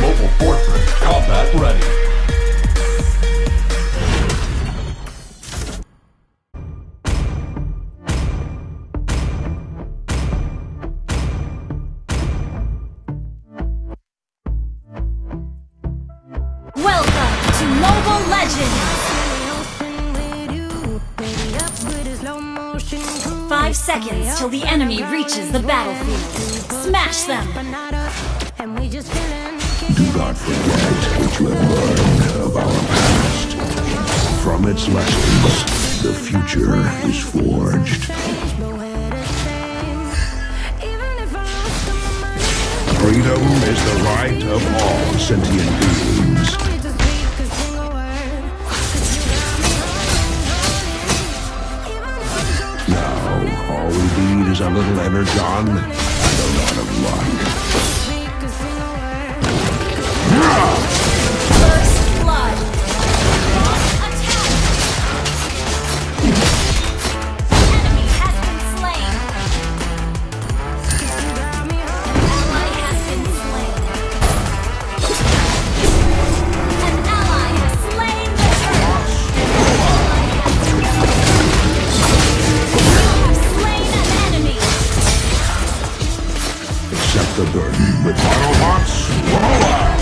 Mobile Fortress combat ready. Welcome to Mobile Legends! Five seconds till the enemy reaches the battlefield. Smash them! Do not forget what you have learned of our past. From its lessons, the future is forged. Freedom is the right of all sentient beings. Now, all we need is a little energon and a lot of luck. Accept the burden with Autobots. Roll out!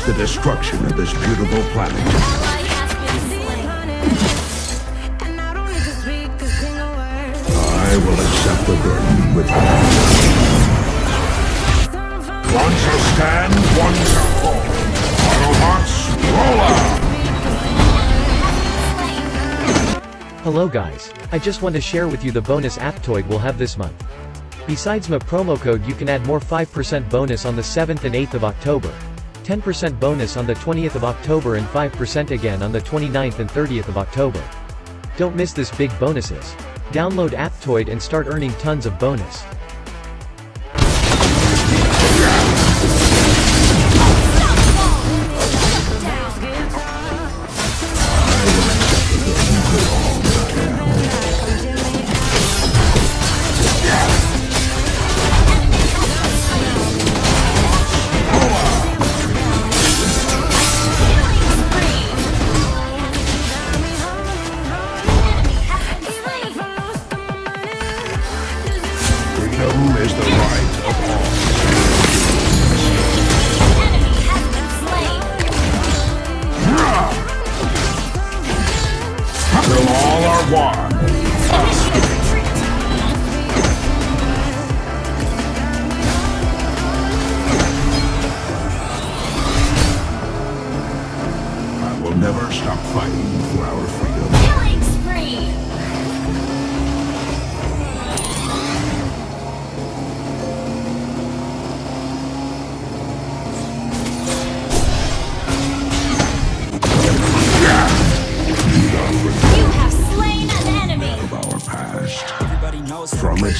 Watch the destruction of this beautiful planet. I will accept the burden with One shall stand, one shall fall. Autobots, roll out! Hello guys. I just want to share with you the bonus Aptoide we'll have this month. Besides my promo code you can add more 5% bonus on the 7th and 8th of October. 10% bonus on the 20th of October and 5% again on the 29th and 30th of October. Don't miss this big bonuses. Download Aptoide and start earning tons of bonus.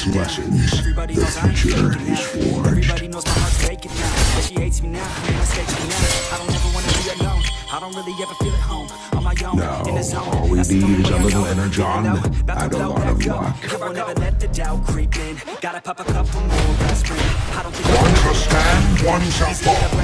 Lessons, Everybody the knows I ain't future is now. forged. Everybody knows my heart's faking now. That she hates me now, I mistakes me now. I don't ever wanna be alone. I don't really ever feel at home. On my own, Now, in the zone. all we That's need is a little energon and a lot of luck. I will never let the doubt creep in. Gotta pop a couple more aspirin. I don't think I One stand, one shall fall.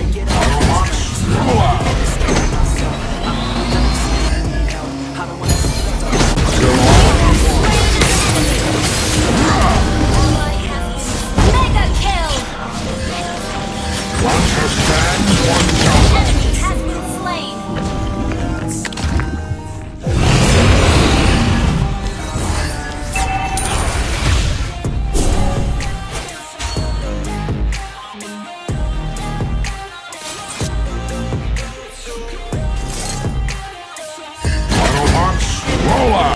Autobots,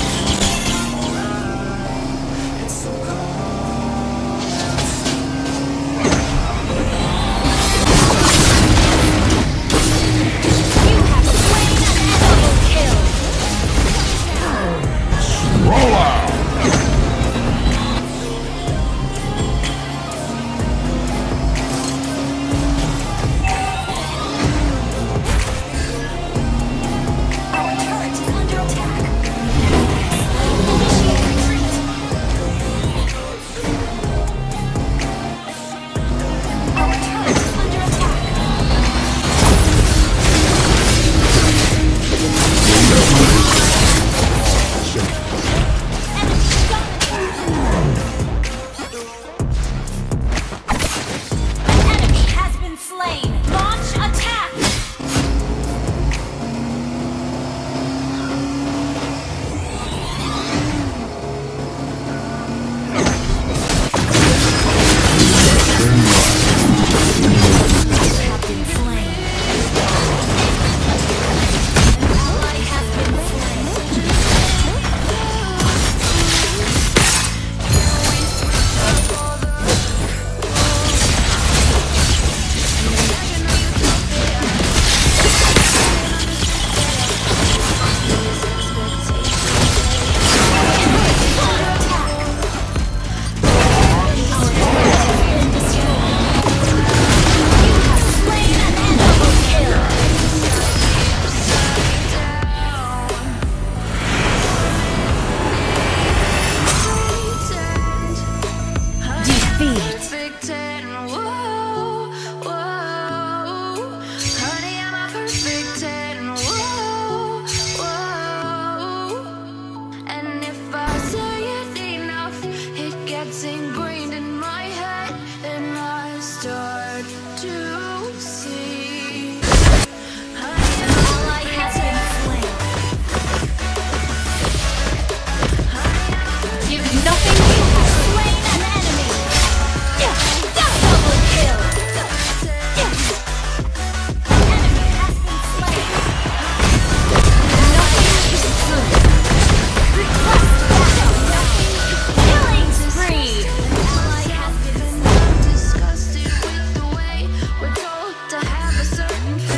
sing